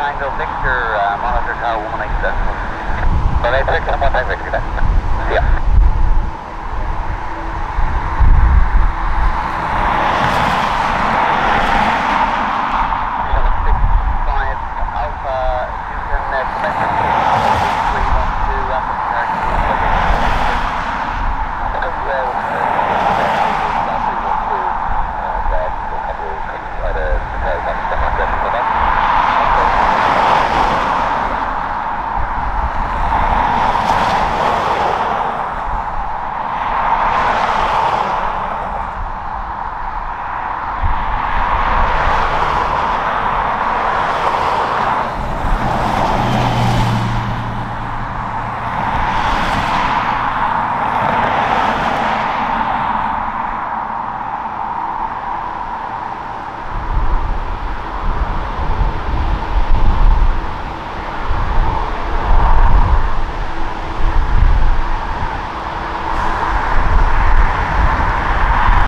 Gainesville, Victor, uh, monitor tower 187. 186 and 1 Victor. Yeah.